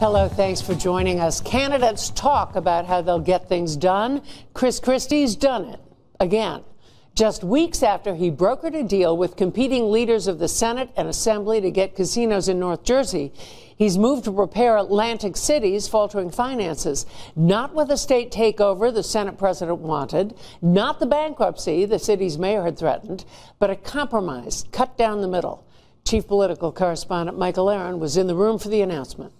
Hello, thanks for joining us. Candidates talk about how they'll get things done. Chris Christie's done it again. Just weeks after he brokered a deal with competing leaders of the Senate and Assembly to get casinos in North Jersey, he's moved to repair Atlantic City's faltering finances. Not with a state takeover the Senate president wanted, not the bankruptcy the city's mayor had threatened, but a compromise cut down the middle. Chief political correspondent Michael Aron was in the room for the announcement.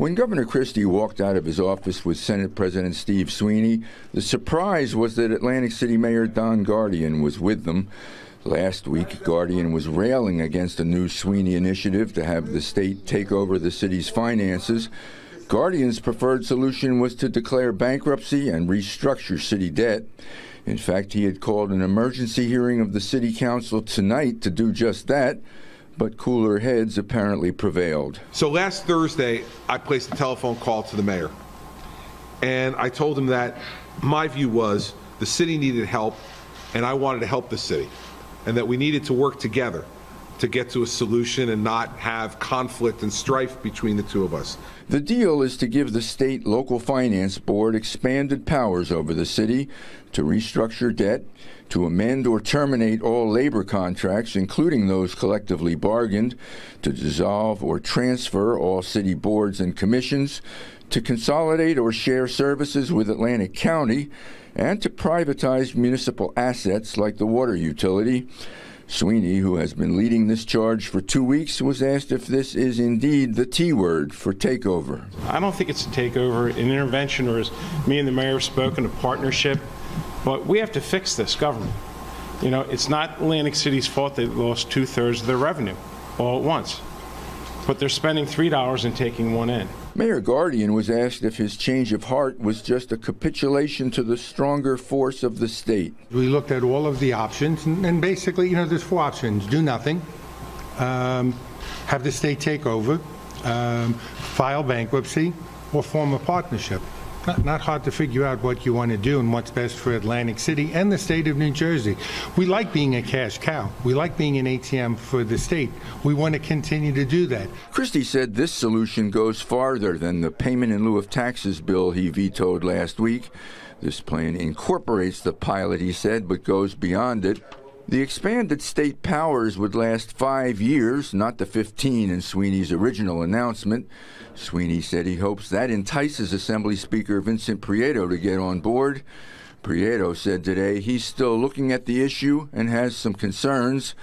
When Governor Christie walked out of his office with Senate President Steve Sweeney, the surprise was that Atlantic City Mayor Don Guardian was with them. Last week, Guardian was railing against a new Sweeney initiative to have the state take over the city's finances. Guardian's preferred solution was to declare bankruptcy and restructure city debt. In fact, he had called an emergency hearing of the city council tonight to do just that but cooler heads apparently prevailed. So last Thursday, I placed a telephone call to the mayor. And I told him that my view was the city needed help, and I wanted to help the city, and that we needed to work together to get to a solution and not have conflict and strife between the two of us. The deal is to give the state local finance board expanded powers over the city to restructure debt to amend or terminate all labor contracts, including those collectively bargained, to dissolve or transfer all city boards and commissions, to consolidate or share services with Atlantic County, and to privatize municipal assets like the water utility. Sweeney, who has been leading this charge for two weeks, was asked if this is indeed the T word for takeover. I don't think it's a takeover, an intervention, or as me and the mayor have spoken, a partnership. But we have to fix this government. You know, it's not Atlantic City's fault they lost two thirds of their revenue all at once. But they're spending $3 and taking one in. Mayor Guardian was asked if his change of heart was just a capitulation to the stronger force of the state. We looked at all of the options, and, basically, you know, there's four options do nothing, um, have the state take over, um, file bankruptcy, or form a partnership. Not, not hard to figure out what you want to do and what's best for Atlantic City and the state of New Jersey. We like being a cash cow. We like being an ATM for the state. We want to continue to do that. Christie said this solution goes farther than the payment in lieu of taxes bill he vetoed last week. This plan incorporates the pilot, he said, but goes beyond it. The expanded state powers would last five years, not the 15 in Sweeney's original announcement. Sweeney said he hopes that entices Assembly Speaker Vincent Prieto to get on board. Prieto said today he's still looking at the issue and has some concerns.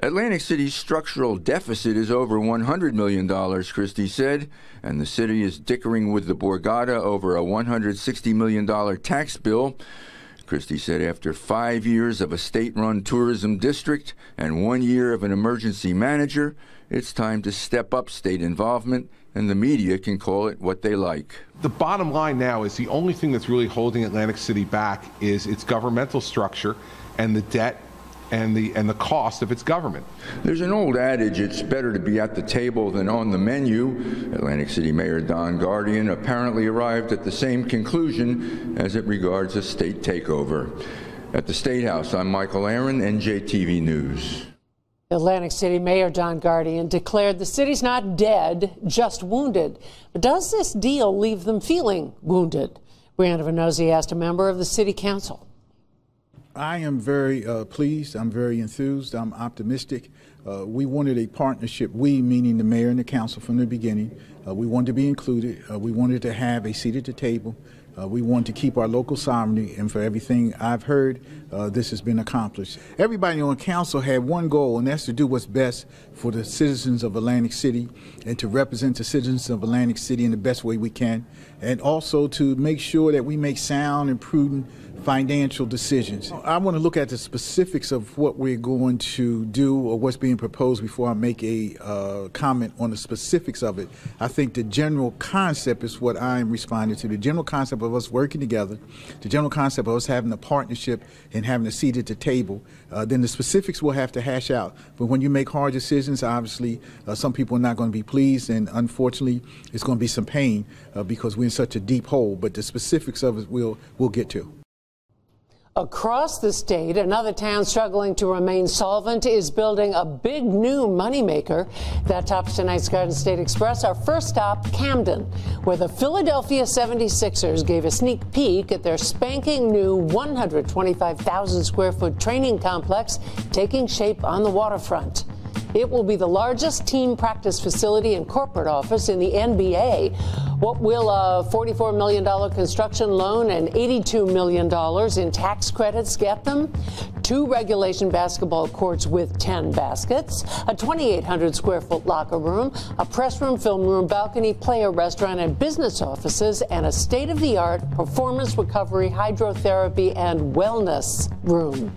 Atlantic City's structural deficit is over $100 million, Christie said, and the city is dickering with the Borgata over a $160 million tax bill. Christie said after five years of a state run tourism district and one year of an emergency manager, it's time to step up state involvement, and the media can call it what they like. The bottom line now is the only thing that's really holding Atlantic City back is its governmental structure and the debt and the and the cost of its government. There's an old adage it's better to be at the table than on the menu. Atlantic City Mayor Don Guardian apparently arrived at the same conclusion as it regards a state takeover. At the State House, I'm Michael Aron, NJTV News. Atlantic City Mayor Don Guardian declared the city's not dead, just wounded. But does this deal leave them feeling wounded? Briana Vannozzi asked a member of the city council. I am very uh, pleased. I'm very enthused. I'm optimistic. Uh, we wanted a partnership, we meaning the mayor and the council from the beginning. Uh, we wanted to be included. Uh, we wanted to have a seat at the table. Uh, we want to keep our local sovereignty, and for everything I've heard, uh, this has been accomplished. Everybody on council had one goal, and that's to do what's best for the citizens of Atlantic City and to represent the citizens of Atlantic City in the best way we can, and also to make sure that we make sound and prudent financial decisions. I want to look at the specifics of what we're going to do or what's being proposed before I make a uh, comment on the specifics of it. I think the general concept is what I'm responding to. The general concept of us working together, the general concept of us having a partnership and having a seat at the table. Uh, then the specifics we'll have to hash out. But when you make hard decisions, obviously uh, some people are not going to be pleased, and unfortunately, it's going to be some pain uh, because we're in such a deep hole. But the specifics of it we'll we'll get to. Across the state, another town struggling to remain solvent is building a big new moneymaker. That tops tonight's Garden State Express. Our first stop, Camden, where the Philadelphia 76ers gave a sneak peek at their spanking new 125,000 square foot training complex taking shape on the waterfront. It will be the largest team practice facility and corporate office in the NBA. What will a $44 million construction loan and $82 million in tax credits get them? Two regulation basketball courts with 10 baskets, a 2,800 square foot locker room, a press room, film room, balcony, player restaurant, and business offices, and a state of the art performance recovery, hydrotherapy, and wellness room.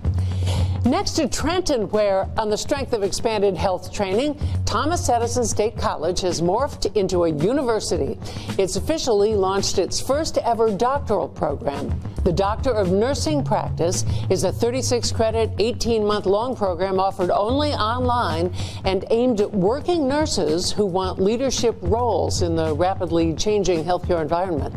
Next to Trenton, where, on the strength of expanded health training, Thomas Edison State College has morphed into a university. It's officially launched its first ever doctoral program. The Doctor of Nursing Practice is a 36 credit, 18 month long program offered only online and aimed at working nurses who want leadership roles in the rapidly changing healthcare environment.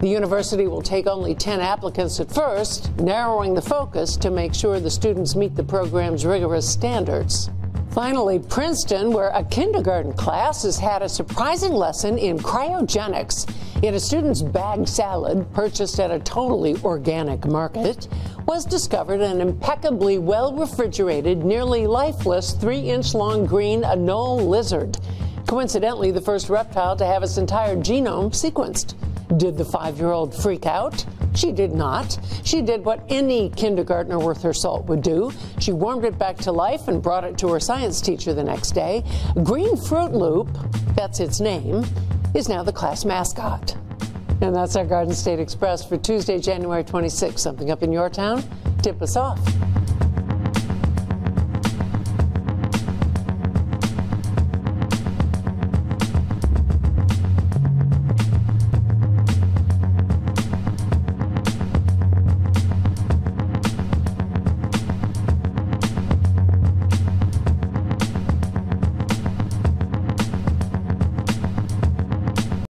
The university will take only 10 applicants at first, narrowing the focus to make sure the students meet the program's rigorous standards. Finally, Princeton, where a kindergarten class has had a surprising lesson in cryogenics. In a student's bag salad, purchased at a totally organic market, was discovered an impeccably well refrigerated, nearly lifeless, three inch long green anole lizard. Coincidentally, the first reptile to have its entire genome sequenced. Did the five year old freak out? She did not. She did what any kindergartner worth her salt would do. She warmed it back to life and brought it to her science teacher the next day. Green Fruit Loop, that's its name, is now the class mascot. And that's our Garden State Express for Tuesday, January 26th. Something up in your town? Tip us off.